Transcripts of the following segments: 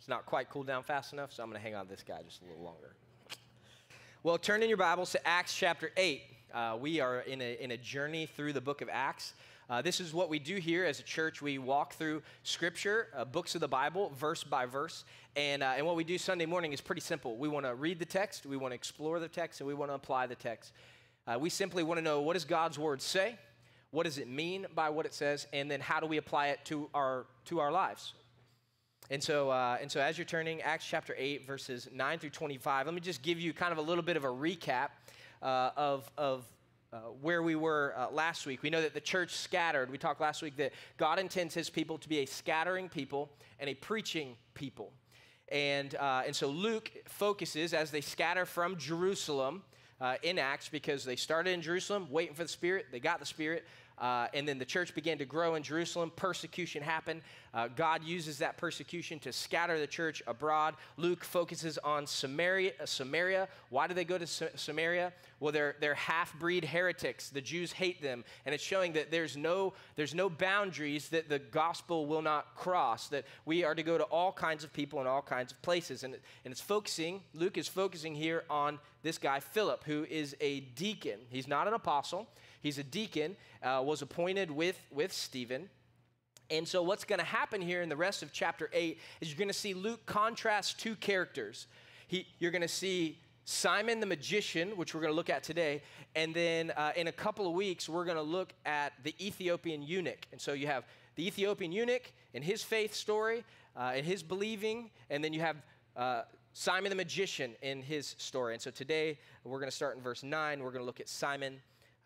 It's not quite cooled down fast enough, so I'm going to hang on to this guy just a little longer. Well, turn in your Bibles to Acts chapter 8. Uh, we are in a, in a journey through the book of Acts. Uh, this is what we do here as a church. We walk through scripture, uh, books of the Bible, verse by verse. And, uh, and what we do Sunday morning is pretty simple. We want to read the text, we want to explore the text, and we want to apply the text. Uh, we simply want to know what does God's word say? What does it mean by what it says? And then how do we apply it to our, to our lives? And so, uh, and so as you're turning Acts chapter 8, verses 9 through 25, let me just give you kind of a little bit of a recap uh, of, of uh, where we were uh, last week. We know that the church scattered. We talked last week that God intends his people to be a scattering people and a preaching people. And, uh, and so Luke focuses as they scatter from Jerusalem uh, in Acts because they started in Jerusalem waiting for the Spirit. They got the Spirit. Uh, and then the church began to grow in Jerusalem. Persecution happened. Uh, God uses that persecution to scatter the church abroad. Luke focuses on Samaria. Uh, Samaria. Why do they go to Samaria? Well, they're, they're half breed heretics. The Jews hate them. And it's showing that there's no, there's no boundaries that the gospel will not cross, that we are to go to all kinds of people in all kinds of places. And, and it's focusing, Luke is focusing here on this guy, Philip, who is a deacon. He's not an apostle. He's a deacon, uh, was appointed with, with Stephen. And so, what's going to happen here in the rest of chapter 8 is you're going to see Luke contrast two characters. He, you're going to see Simon the magician, which we're going to look at today, and then uh, in a couple of weeks, we're going to look at the Ethiopian eunuch. And so, you have the Ethiopian eunuch and his faith story uh, and his believing, and then you have uh, Simon the magician in his story. And so, today, we're going to start in verse 9. We're going to look at Simon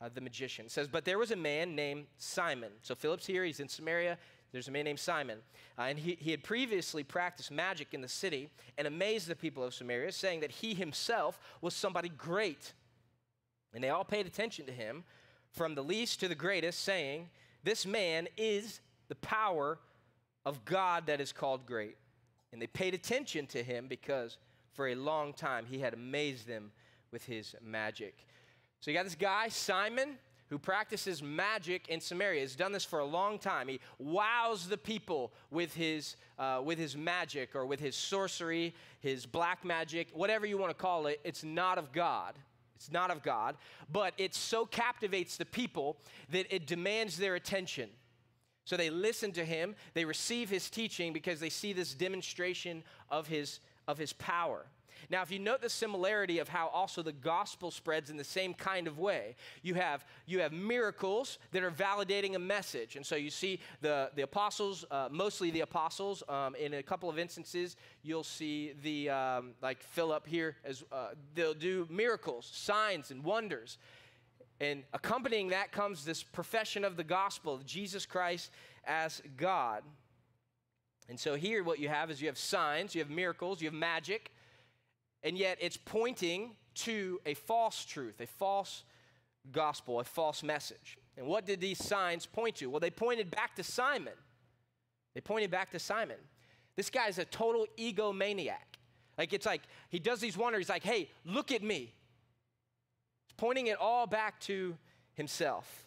uh, the magician. It says, But there was a man named Simon. So Philip's here, he's in Samaria. There's a man named Simon. Uh, and he, he had previously practiced magic in the city and amazed the people of Samaria, saying that he himself was somebody great. And they all paid attention to him, from the least to the greatest, saying, This man is the power of God that is called great. And they paid attention to him because for a long time he had amazed them with his magic. So you got this guy, Simon, who practices magic in Samaria. He's done this for a long time. He wows the people with his, uh, with his magic or with his sorcery, his black magic, whatever you want to call it. It's not of God. It's not of God, but it so captivates the people that it demands their attention. So they listen to him, they receive his teaching because they see this demonstration of his, of his power. Now, if you note the similarity of how also the gospel spreads in the same kind of way, you have, you have miracles that are validating a message. And so you see the, the apostles, uh, mostly the apostles, um, in a couple of instances, you'll see the, um, like Philip here, as, uh, they'll do miracles, signs, and wonders. And accompanying that comes this profession of the gospel of Jesus Christ as God. And so here, what you have is you have signs, you have miracles, you have magic and yet it's pointing to a false truth, a false gospel, a false message. And what did these signs point to? Well, they pointed back to Simon. They pointed back to Simon. This guy's a total egomaniac. Like, it's like he does these wonders. He's like, hey, look at me. He's pointing it all back to himself.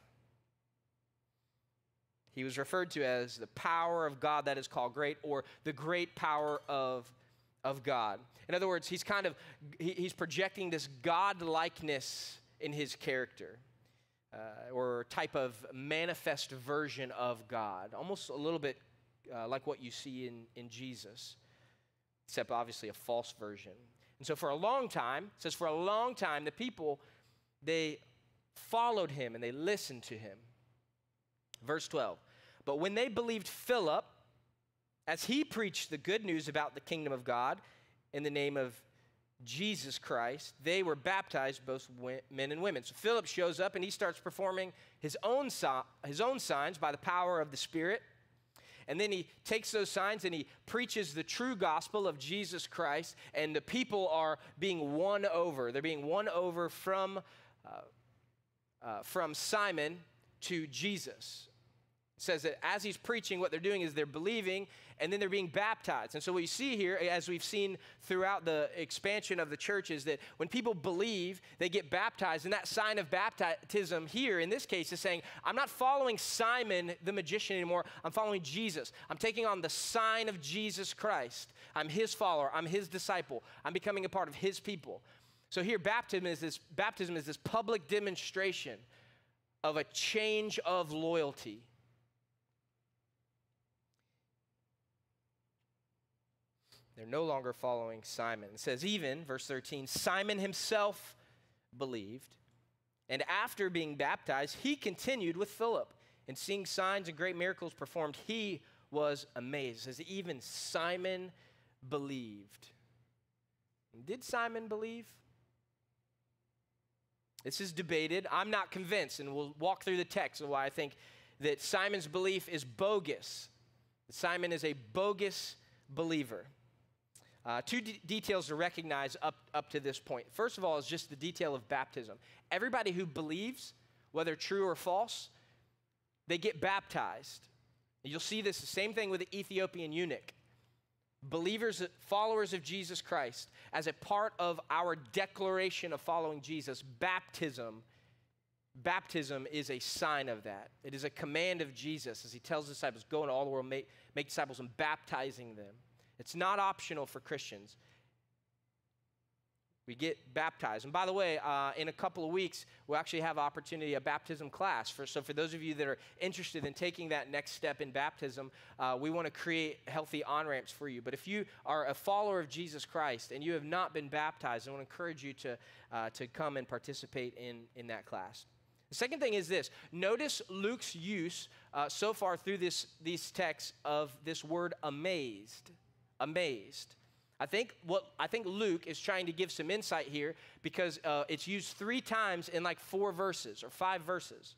He was referred to as the power of God that is called great, or the great power of of God. In other words, he's kind of he's projecting this God likeness in his character. Uh, or type of manifest version of God, almost a little bit uh, like what you see in, in Jesus, except obviously a false version. And so for a long time, says for a long time, the people, they followed him and they listened to him. Verse 12. But when they believed Philip, as he preached the good news about the kingdom of God in the name of Jesus Christ, they were baptized, both men and women. So Philip shows up and he starts performing his own, his own signs by the power of the Spirit. And then he takes those signs and he preaches the true gospel of Jesus Christ, and the people are being won over. They're being won over from, uh, uh, from Simon to Jesus. Says that as he's preaching, what they're doing is they're believing and then they're being baptized. And so, what you see here, as we've seen throughout the expansion of the church, is that when people believe, they get baptized. And that sign of baptism here, in this case, is saying, I'm not following Simon the magician anymore. I'm following Jesus. I'm taking on the sign of Jesus Christ. I'm his follower. I'm his disciple. I'm becoming a part of his people. So, here, baptism is this, baptism is this public demonstration of a change of loyalty They're no longer following Simon. It says, even, verse 13, Simon himself believed. And after being baptized, he continued with Philip. And seeing signs and great miracles performed, he was amazed. It says, even Simon believed. Did Simon believe? This is debated. I'm not convinced, and we'll walk through the text of why I think that Simon's belief is bogus. Simon is a bogus believer. Uh, two details to recognize up, up to this point. First of all, is just the detail of baptism. Everybody who believes, whether true or false, they get baptized. You'll see this the same thing with the Ethiopian eunuch. Believers, followers of Jesus Christ, as a part of our declaration of following Jesus, baptism, baptism is a sign of that. It is a command of Jesus as he tells disciples, go into all the world, make, make disciples, and baptizing them. It's not optional for Christians. We get baptized. And by the way, uh, in a couple of weeks, we'll actually have opportunity, a baptism class. For, so for those of you that are interested in taking that next step in baptism, uh, we want to create healthy on-ramps for you. But if you are a follower of Jesus Christ and you have not been baptized, I want to encourage you to, uh, to come and participate in, in that class. The second thing is this. Notice Luke's use uh, so far through this, these texts of this word amazed amazed. I think what I think Luke is trying to give some insight here because uh, it's used three times in like four verses or five verses.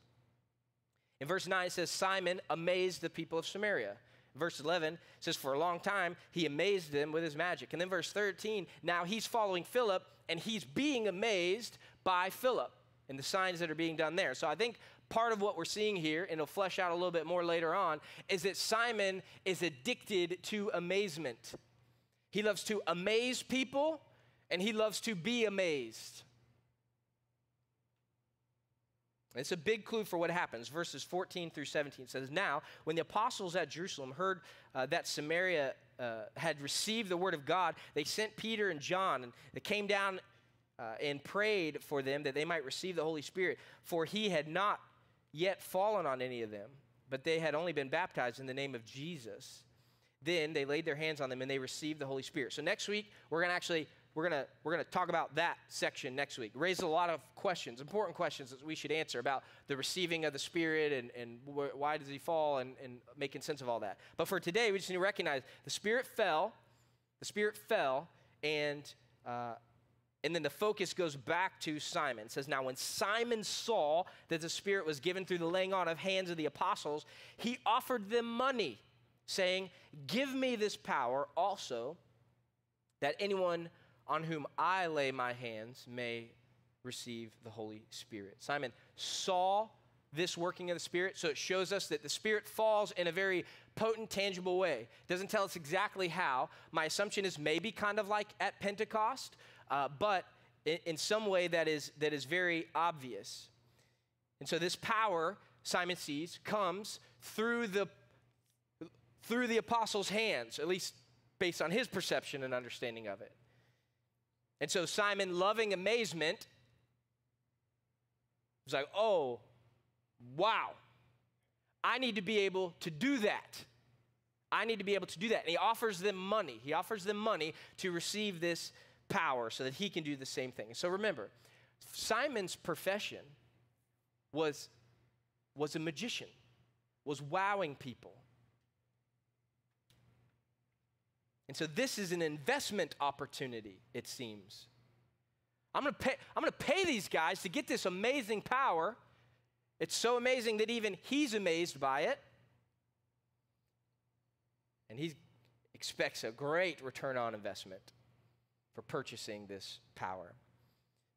In verse 9, it says, Simon amazed the people of Samaria. Verse 11 says, For a long time, he amazed them with his magic. And then verse 13, now he's following Philip and he's being amazed by Philip and the signs that are being done there. So I think part of what we're seeing here, and it'll flesh out a little bit more later on, is that Simon is addicted to amazement. He loves to amaze people, and he loves to be amazed. It's a big clue for what happens. Verses 14 through 17 says, Now, when the apostles at Jerusalem heard uh, that Samaria uh, had received the word of God, they sent Peter and John, and they came down uh, and prayed for them that they might receive the Holy Spirit, for he had not yet fallen on any of them, but they had only been baptized in the name of Jesus. Then they laid their hands on them and they received the Holy Spirit. So next week we're going to actually we're going to we're going to talk about that section next week. Raise a lot of questions, important questions that we should answer about the receiving of the Spirit and, and wh- why does he fall and, and making sense of all that. But for today, we just need to recognize the Spirit fell, the Spirit fell, and uh, and then the focus goes back to Simon. It says, Now, when Simon saw that the Spirit was given through the laying on of hands of the apostles, he offered them money, saying, Give me this power also, that anyone on whom I lay my hands may receive the Holy Spirit. Simon saw this working of the Spirit, so it shows us that the Spirit falls in a very potent, tangible way. It doesn't tell us exactly how. My assumption is maybe kind of like at Pentecost, uh, but in, in some way that is, that is very obvious. And so this power, Simon sees, comes through the, through the apostles' hands, at least based on his perception and understanding of it. And so Simon, loving amazement, was like, oh, wow, I need to be able to do that. I need to be able to do that. And he offers them money. He offers them money to receive this power so that he can do the same thing. So remember, Simon's profession was, was a magician, was wowing people. And so this is an investment opportunity, it seems. I'm gonna pay, I'm gonna pay these guys to get this amazing power. It's so amazing that even he's amazed by it. And he expects a great return on investment for purchasing this power.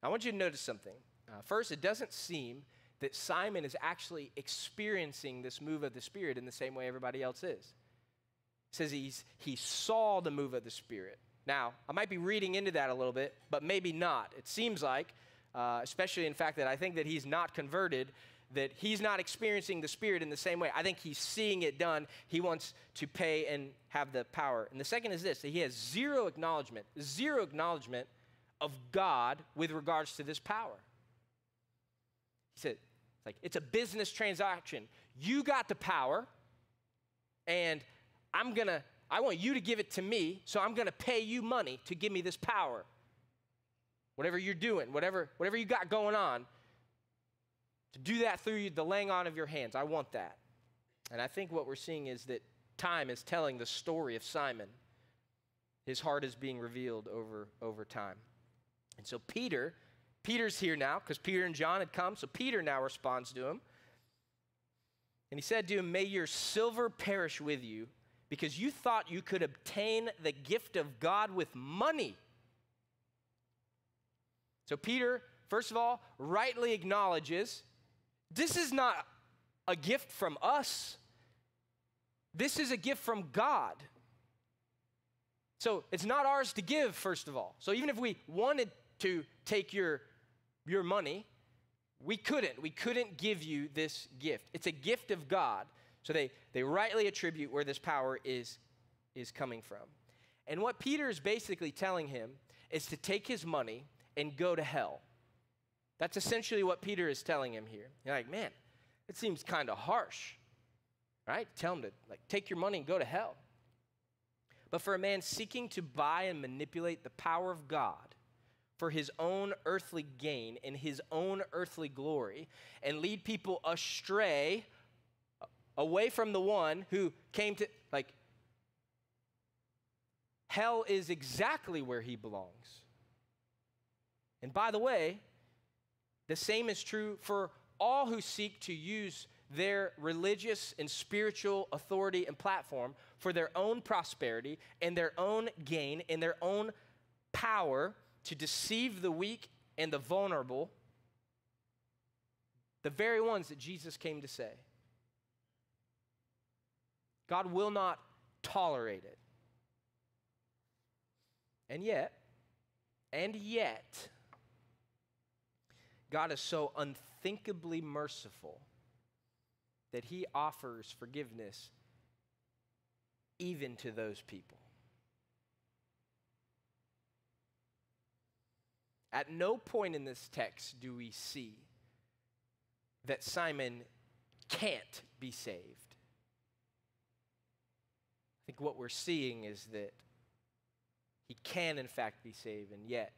I want you to notice something. Uh, first, it doesn't seem that Simon is actually experiencing this move of the Spirit in the same way everybody else is. It says he's, he saw the move of the Spirit. Now, I might be reading into that a little bit, but maybe not. It seems like, uh, especially in fact that I think that he's not converted, that he's not experiencing the Spirit in the same way. I think he's seeing it done. He wants to pay and have the power. And the second is this that he has zero acknowledgement, zero acknowledgement of God with regards to this power. He said, It's like, it's a business transaction. You got the power, and I'm gonna, I want you to give it to me, so I'm gonna pay you money to give me this power. Whatever you're doing, whatever, whatever you got going on, to do that through the laying on of your hands. I want that. And I think what we're seeing is that time is telling the story of Simon. His heart is being revealed over, over time. And so Peter, Peter's here now because Peter and John had come. So Peter now responds to him. And he said to him, May your silver perish with you because you thought you could obtain the gift of God with money. So Peter, first of all, rightly acknowledges this is not a gift from us, this is a gift from God. So it's not ours to give, first of all. So even if we wanted to take your, your money, we couldn't. We couldn't give you this gift. It's a gift of God. So they, they rightly attribute where this power is, is coming from. And what Peter is basically telling him is to take his money and go to hell. That's essentially what Peter is telling him here. You're like, man, it seems kind of harsh, right? Tell him to like take your money and go to hell. But for a man seeking to buy and manipulate the power of God for his own earthly gain and his own earthly glory and lead people astray away from the one who came to like hell is exactly where he belongs. And by the way, the same is true for all who seek to use their religious and spiritual authority and platform for their own prosperity and their own gain and their own power to deceive the weak and the vulnerable, the very ones that Jesus came to say. God will not tolerate it. And yet, and yet, God is so unthinkably merciful that he offers forgiveness even to those people. At no point in this text do we see that Simon can't be saved. I think what we're seeing is that he can, in fact, be saved, and yet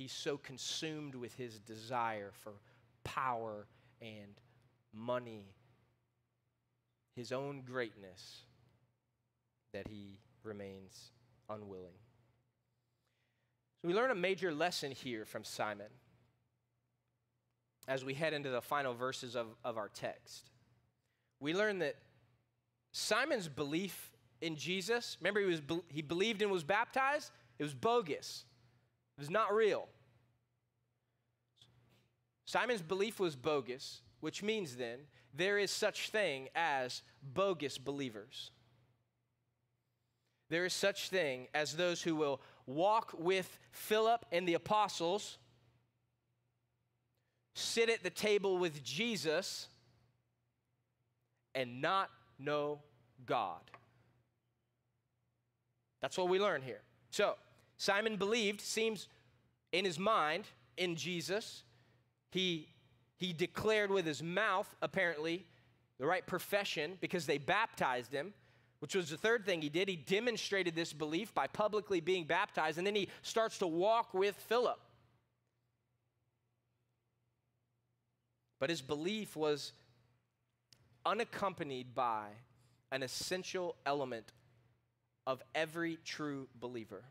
He's so consumed with his desire for power and money, his own greatness, that he remains unwilling. So we learn a major lesson here from Simon as we head into the final verses of, of our text. We learn that Simon's belief in Jesus, remember he, was, he believed and was baptized, it was bogus. Was not real. Simon's belief was bogus, which means then there is such thing as bogus believers. There is such thing as those who will walk with Philip and the apostles, sit at the table with Jesus, and not know God. That's what we learn here. So, Simon believed, seems in his mind, in Jesus. He, he declared with his mouth, apparently, the right profession because they baptized him, which was the third thing he did. He demonstrated this belief by publicly being baptized, and then he starts to walk with Philip. But his belief was unaccompanied by an essential element of every true believer.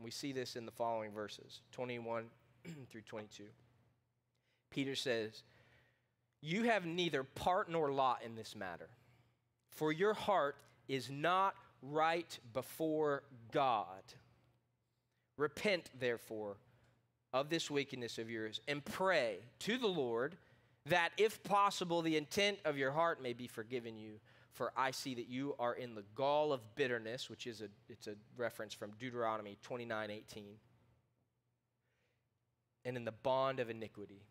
We see this in the following verses 21 through 22. Peter says, You have neither part nor lot in this matter, for your heart is not right before God. Repent, therefore, of this wickedness of yours and pray to the Lord that, if possible, the intent of your heart may be forgiven you. For I see that you are in the gall of bitterness, which is a, it's a reference from Deuteronomy 29 18, and in the bond of iniquity,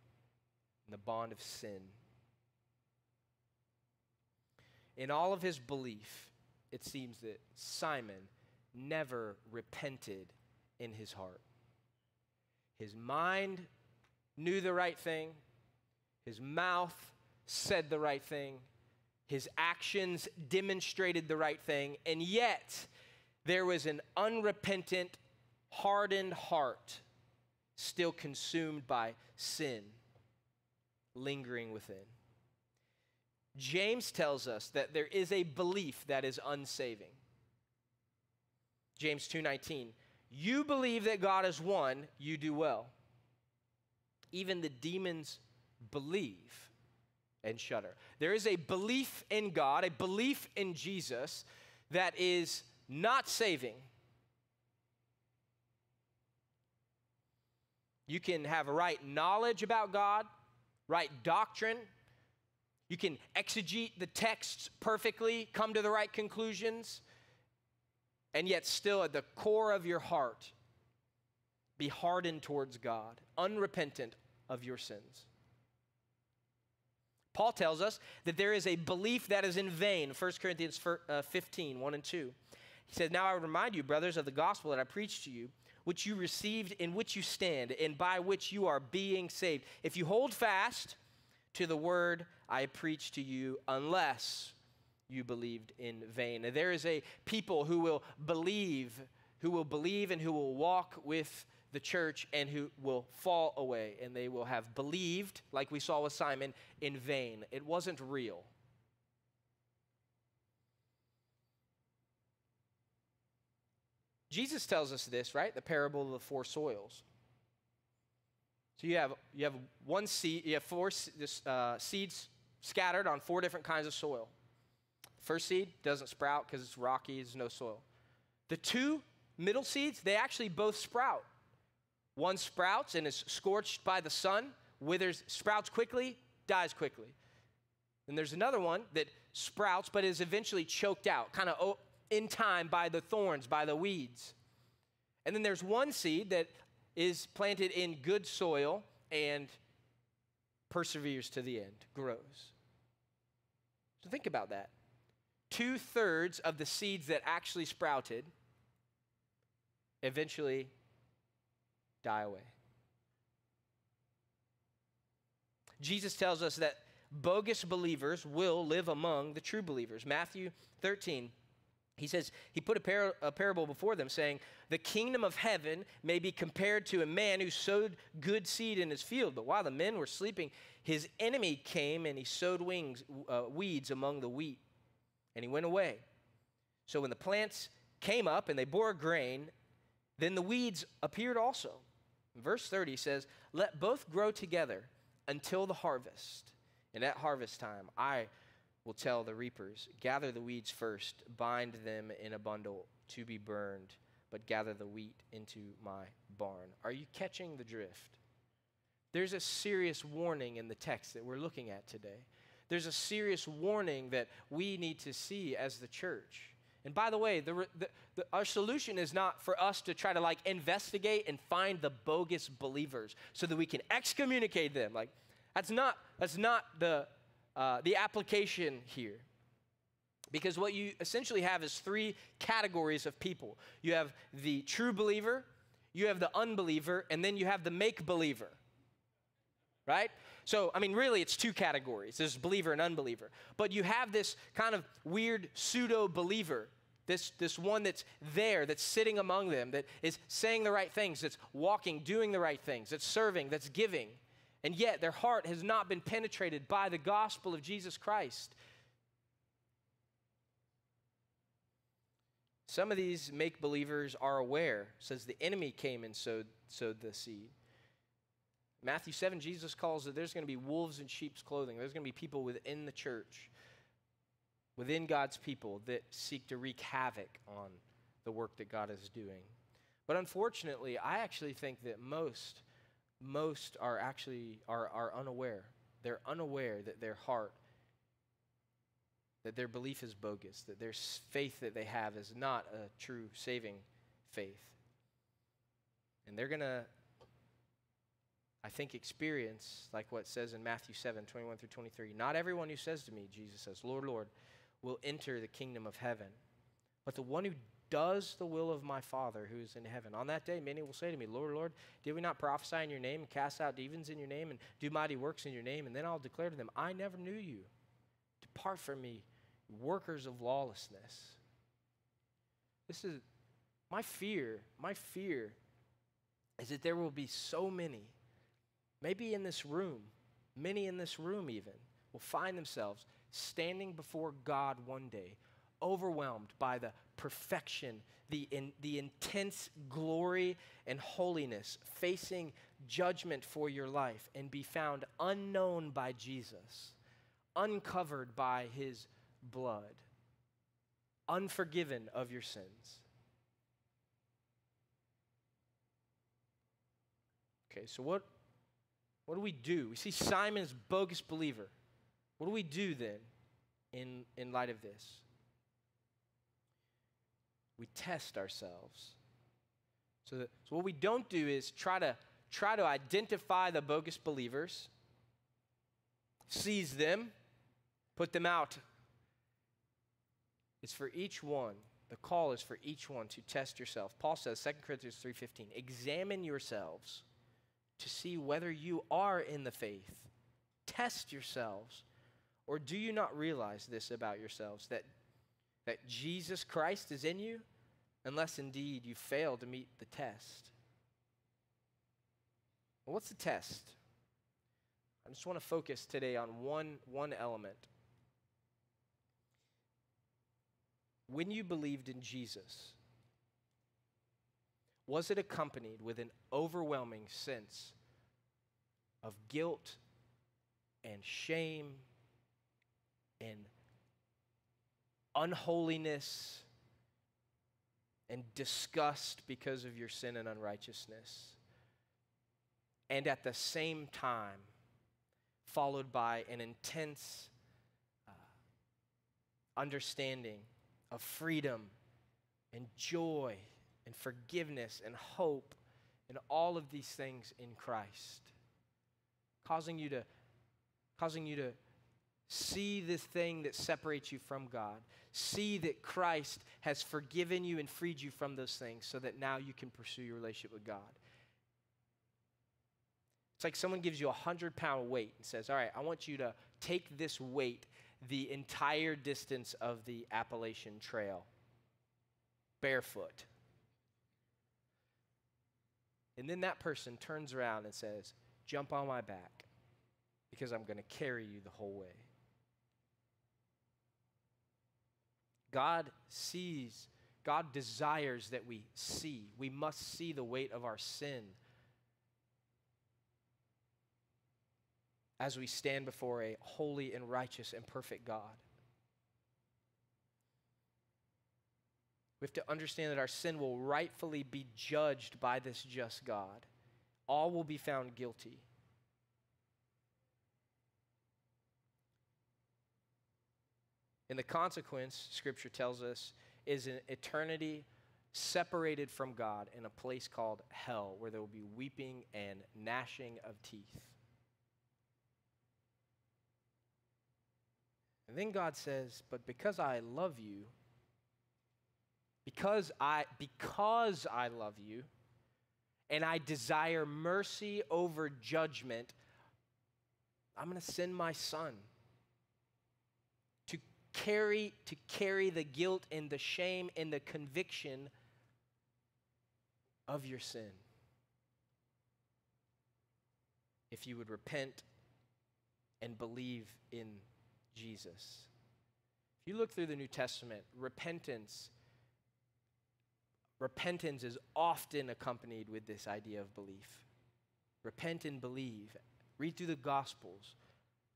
in the bond of sin. In all of his belief, it seems that Simon never repented in his heart. His mind knew the right thing, his mouth said the right thing, his actions demonstrated the right thing, and yet there was an unrepentant, hardened heart still consumed by sin lingering within. James tells us that there is a belief that is unsaving. James 2:19 You believe that God is one, you do well. Even the demons believe and shudder. There is a belief in God, a belief in Jesus that is not saving. You can have right knowledge about God, right doctrine. You can exegete the texts perfectly, come to the right conclusions, and yet still at the core of your heart be hardened towards God, unrepentant of your sins. Paul tells us that there is a belief that is in vain. 1 Corinthians uh, 15, 1 and 2. He says, Now I remind you, brothers, of the gospel that I preached to you, which you received, in which you stand, and by which you are being saved. If you hold fast to the word I preached to you, unless you believed in vain. there is a people who will believe, who will believe and who will walk with the church and who will fall away and they will have believed, like we saw with Simon, in vain. It wasn't real. Jesus tells us this, right? The parable of the four soils. So you have, you have one seed, you have four uh, seeds scattered on four different kinds of soil. First seed doesn't sprout because it's rocky, there's no soil. The two middle seeds, they actually both sprout. One sprouts and is scorched by the sun, withers, sprouts quickly, dies quickly. And there's another one that sprouts but is eventually choked out, kind of in time by the thorns, by the weeds. And then there's one seed that is planted in good soil and perseveres to the end, grows. So think about that. Two thirds of the seeds that actually sprouted eventually die away. Jesus tells us that bogus believers will live among the true believers. Matthew 13, he says, he put a, par- a, parable before them, saying, The kingdom of heaven may be compared to a man who sowed good seed in his field. But while the men were sleeping, his enemy came and he sowed wings, uh, weeds among the wheat, and he went away. So when the plants came up and they bore grain, then the weeds appeared also. Verse 30 says, Let both grow together until the harvest. And at harvest time, I will tell the reapers, Gather the weeds first, bind them in a bundle to be burned, but gather the wheat into my barn. Are you catching the drift? There's a serious warning in the text that we're looking at today. There's a serious warning that we need to see as the church. And by the way, the, the, the, our solution is not for us to try to like investigate and find the bogus believers so that we can excommunicate them. Like, that's not, that's not the, uh, the application here. Because what you essentially have is three categories of people you have the true believer, you have the unbeliever, and then you have the make believer. Right? So, I mean, really, it's two categories there's believer and unbeliever. But you have this kind of weird pseudo believer, this, this one that's there, that's sitting among them, that is saying the right things, that's walking, doing the right things, that's serving, that's giving. And yet, their heart has not been penetrated by the gospel of Jesus Christ. Some of these make believers are aware, says the enemy came and sowed, sowed the seed. Matthew 7, Jesus calls that there's going to be wolves in sheep's clothing. There's going to be people within the church, within God's people, that seek to wreak havoc on the work that God is doing. But unfortunately, I actually think that most most are actually are, are unaware. They're unaware that their heart, that their belief is bogus, that their faith that they have is not a true saving faith. And they're going to, I think, experience, like what says in Matthew 7 21 through 23. Not everyone who says to me, Jesus says, Lord, Lord, will enter the kingdom of heaven, but the one who does the will of my Father who is in heaven. On that day, many will say to me, Lord, Lord, did we not prophesy in your name and cast out demons in your name and do mighty works in your name? And then I'll declare to them, I never knew you. Depart from me, workers of lawlessness. This is my fear. My fear is that there will be so many, maybe in this room, many in this room even, will find themselves standing before God one day, overwhelmed by the perfection, the, in, the intense glory and holiness, facing judgment for your life, and be found unknown by Jesus, uncovered by his blood, unforgiven of your sins. Okay, so what, what do we do? We see Simon's bogus believer. What do we do then in, in light of this? We test ourselves. So, that, so what we don't do is try to try to identify the bogus believers, seize them, put them out. It's for each one. The call is for each one to test yourself. Paul says, 2 Corinthians 3:15, examine yourselves to see whether you are in the faith. Test yourselves. Or do you not realize this about yourselves that, that Jesus Christ is in you, unless indeed you fail to meet the test? Well, what's the test? I just want to focus today on one, one element. When you believed in Jesus, was it accompanied with an overwhelming sense of guilt and shame and unholiness and disgust because of your sin and unrighteousness? And at the same time, followed by an intense uh, understanding of freedom and joy and forgiveness and hope and all of these things in Christ. Causing you to causing you to see this thing that separates you from God. See that Christ has forgiven you and freed you from those things so that now you can pursue your relationship with God. It's like someone gives you a 100 pound weight and says, All right, I want you to take this weight the entire distance of the Appalachian Trail barefoot. And then that person turns around and says, Jump on my back because I'm going to carry you the whole way. God sees, God desires that we see. We must see the weight of our sin as we stand before a holy and righteous and perfect God. We have to understand that our sin will rightfully be judged by this just God. All will be found guilty. And the consequence, Scripture tells us, is an eternity separated from God in a place called hell, where there will be weeping and gnashing of teeth. And then God says, But because I love you, because I because I love you and I desire mercy over judgment, I'm going to send my son carry to carry the guilt and the shame and the conviction of your sin. If you would repent and believe in Jesus. If you look through the New Testament, repentance repentance is often accompanied with this idea of belief. Repent and believe. Read through the Gospels.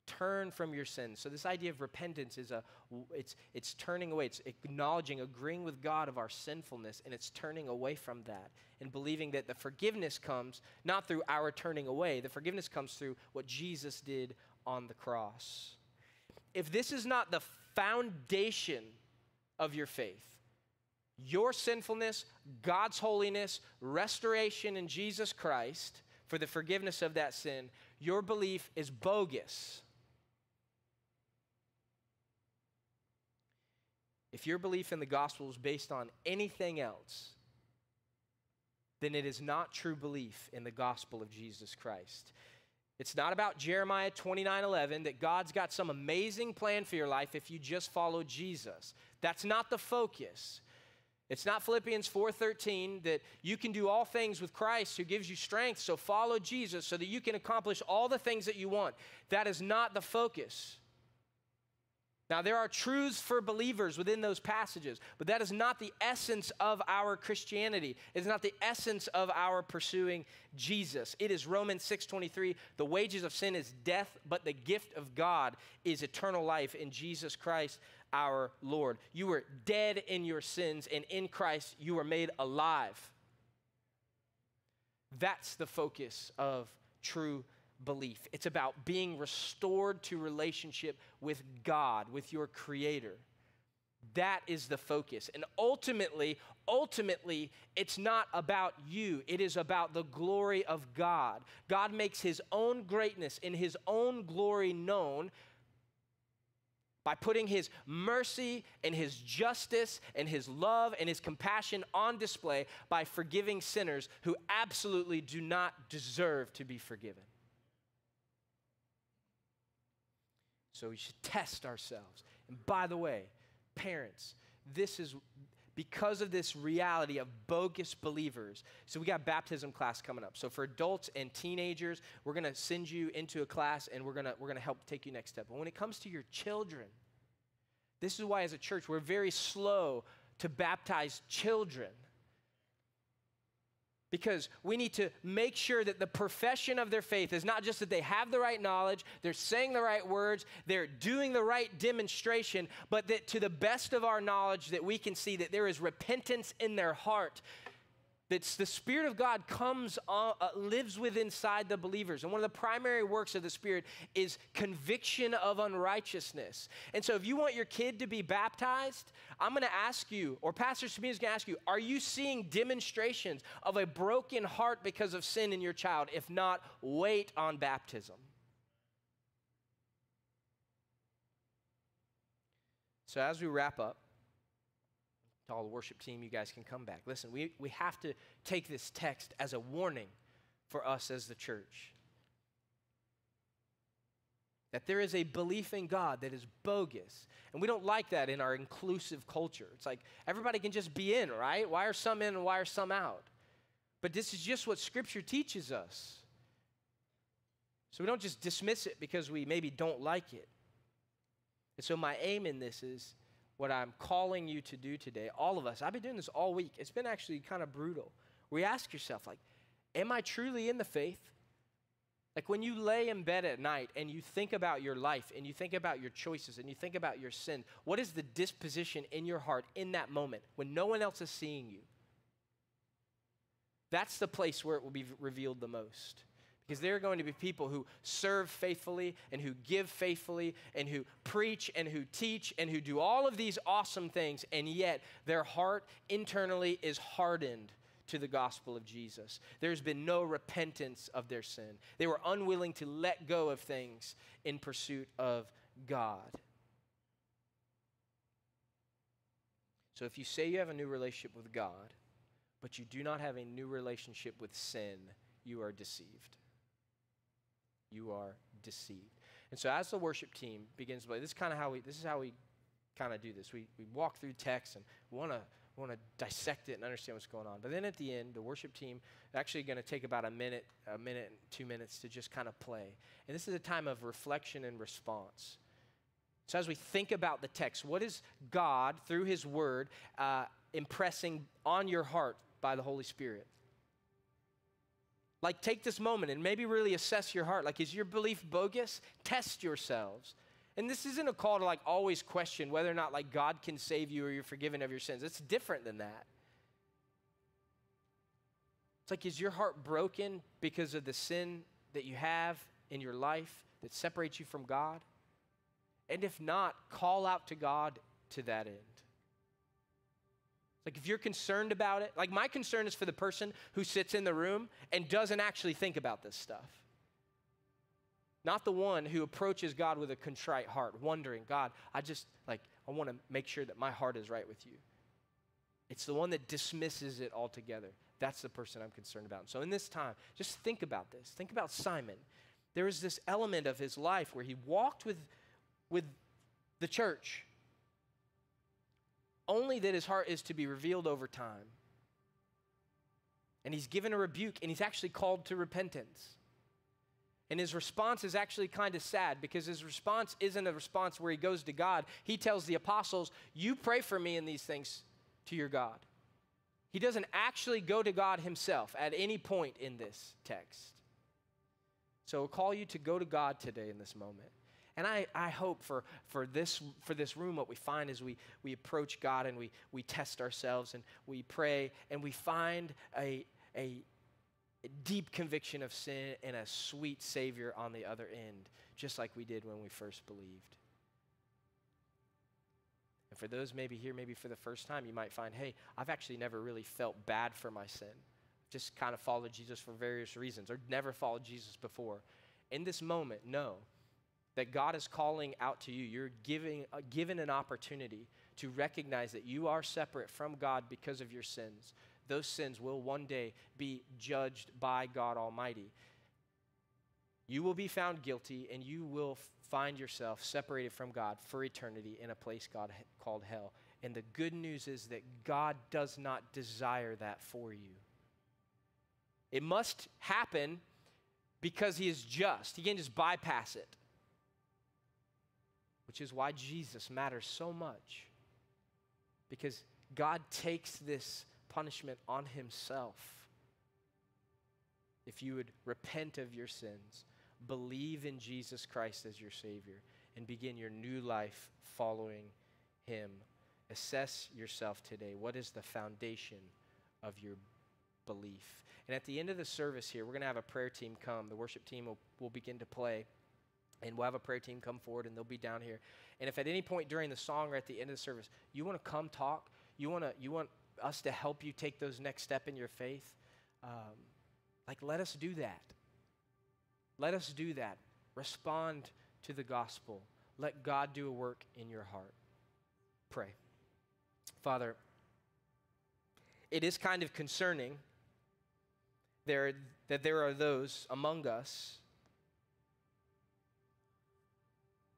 Turn from your sins. So this idea of repentance is a it's it's turning away. It's acknowledging, agreeing with God of our sinfulness and it's turning away from that and believing that the forgiveness comes not through our turning away. The forgiveness comes through what Jesus did on the cross. If this is not the foundation of your faith, your sinfulness, God's holiness, restoration in Jesus Christ for the forgiveness of that sin, your belief is bogus. If your belief in the gospel is based on anything else, then it is not true belief in the gospel of Jesus Christ. It's not about Jeremiah 29 11 that God's got some amazing plan for your life if you just follow Jesus. That's not the focus. It's not Philippians 4:13 that you can do all things with Christ who gives you strength, so follow Jesus so that you can accomplish all the things that you want. That is not the focus. Now, there are truths for believers within those passages, but that is not the essence of our Christianity. It is not the essence of our pursuing Jesus. It is Romans 6:23, the wages of sin is death, but the gift of God is eternal life in Jesus Christ our Lord. You were dead in your sins, and in Christ you were made alive. That's the focus of true belief. It's about being restored to relationship with God, with your Creator. That is the focus. And ultimately, ultimately, it's not about you. It is about the glory of God. God makes his own greatness and his own glory known by putting his mercy and his justice and his love and his compassion on display by forgiving sinners who absolutely do not deserve to be forgiven. So we should test ourselves. And by the way, parents, this is because of this reality of bogus believers. So we got baptism class coming up. So for adults and teenagers, we're going to send you into a class and we're going to we're going to help take you next step. But when it comes to your children, this is why as a church we're very slow to baptize children. Because we need to make sure that the profession of their faith is not just that they have the right knowledge, they're saying the right words, they're doing the right demonstration, but that to the best of our knowledge that we can see that there is repentance in their heart that the Spirit of God comes, on, uh, lives within inside the believers. And one of the primary works of the Spirit is conviction of unrighteousness. And so if you want your kid to be baptized, I'm going to ask you, or Pastor Sabine is going to ask you, are you seeing demonstrations of a broken heart because of sin in your child? If not, wait on baptism. So as we wrap up, to all the worship team, you guys can come back. Listen, we, we have to take this text as a warning for us as the church. That there is a belief in God that is bogus. And we don't like that in our inclusive culture. It's like everybody can just be in, right? Why are some in and why are some out? But this is just what Scripture teaches us. So we don't just dismiss it because we maybe don't like it. And so my aim in this is what I'm calling you to do today, all of us, I've been doing this all week. It's been actually kind of brutal. You ask yourself, like, am I truly in the faith? Like when you lay in bed at night and you think about your life and you think about your choices and you think about your sin, what is the disposition in your heart in that moment when no one else is seeing you? That's the place where it will be revealed the most. Because there are going to be people who serve faithfully and who give faithfully and who preach and who teach and who do all of these awesome things, and yet their heart internally is hardened to the gospel of Jesus. There's been no repentance of their sin. They were unwilling to let go of things in pursuit of God. So if you say you have a new relationship with God, but you do not have a new relationship with sin, you are deceived you are deceived. And so as the worship team begins to play, this is kind of how we this is how we kind of do this. We, we walk through text and want to want to dissect it and understand what's going on. But then at the end, the worship team actually going to take about a minute, a minute, and two minutes to just kind of play. And this is a time of reflection and response. So as we think about the text, what is God through His Word uh, impressing on your heart by the Holy Spirit? Like, take this moment and maybe really assess your heart. Like, is your belief bogus? Test yourselves. And this isn't a call to like always question whether or not like God can save you or you're forgiven of your sins. It's different than that. It's like, is your heart broken because of the sin that you have in your life that separates you from God? And if not, call out to God to that end. Like, if you're concerned about it, like my concern is for the person who sits in the room and doesn't actually think about this stuff. Not the one who approaches God with a contrite heart, wondering, God, I just, like, I want to make sure that my heart is right with you. It's the one that dismisses it altogether. That's the person I'm concerned about. So in this time, just think about this. Think about Simon. There was this element of his life where he walked with, with the church, only that his heart is to be revealed over time. And he's given a rebuke, and he's actually called to repentance. And his response is actually kind of sad because his response isn't a response where he goes to God. He tells the apostles, You pray for me in these things to your God. He doesn't actually go to God himself at any point in this text. So I'll call you to go to God today in this moment. And I, I hope for, for, this, for this room, what we find is we, we approach God and we, we test ourselves and we pray and we find a, a, deep conviction of sin and a sweet Savior on the other end, just like we did when we first believed. And for those maybe here, maybe for the first time, you might find, hey, I've actually never really felt bad for my sin. Just kind of followed Jesus for various reasons or never followed Jesus before. In this moment, know that God is calling out to you. You're giving, uh, given an opportunity to recognize that you are separate from God because of your sins. Those sins will one day be judged by God Almighty. You will be found guilty and you will find yourself separated from God for eternity in a place God called hell. And the good news is that God does not desire that for you. It must happen because He is just. He can't just bypass it, which is why Jesus matters so much. Because God takes this punishment on Himself if you would repent of your sins believe in Jesus Christ as your Savior and begin your new life following Him. Assess yourself today. What is the foundation of your belief? And at the end of the service here, we're going to have a prayer team come. The worship team will, will begin to play. And we'll have a prayer team come forward and they'll be down here. And if at any point during the song or at the end of the service, you want to come talk, you want to you want us to help you take those next step in your faith, um, like let us do that. Let us do that. Respond to the gospel. Let God do a work in your heart. Pray. Father, it is kind of concerning there, that there are those among us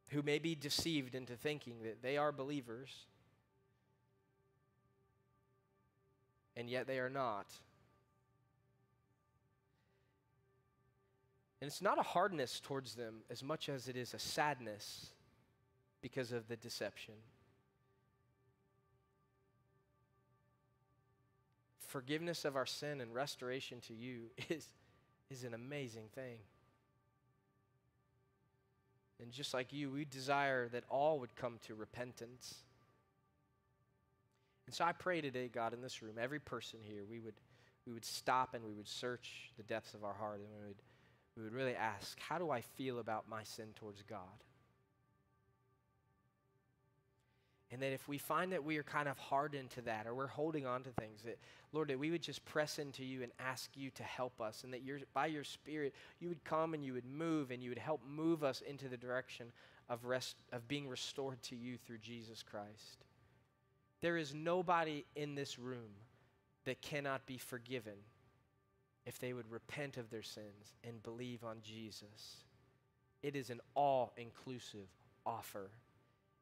who may be deceived into thinking that they are believers, and yet they are not. And it's not a hardness towards them as much as it is a sadness because of the deception. Forgiveness of our sin and restoration to you is, is an amazing thing. And just like you, we desire that all would come to repentance. And so I pray today, God, in this room, every person here, we would, we would stop and we would search the depths of our heart and we would we would really ask, how do I feel about my sin towards God? And that if we find that we are kind of hardened to that or we're holding on to things, that, Lord, that we would just press into you and ask you to help us. And that by your Spirit, you would come and you would move and you would help move us into the direction of, rest, of being restored to you through Jesus Christ. There is nobody in this room that cannot be forgiven if they would repent of their sins and believe on Jesus. It is an all inclusive offer.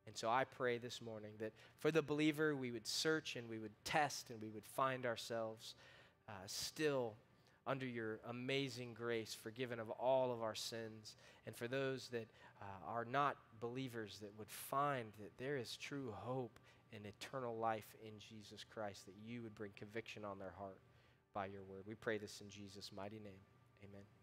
And so I pray this morning that for the believer, we would search and we would test and we would find ourselves uh, still under your amazing grace, forgiven of all of our sins. And for those that uh, are not believers, that would find that there is true hope and eternal life in Jesus Christ, that you would bring conviction on their heart by your word. We pray this in Jesus' mighty name. Amen.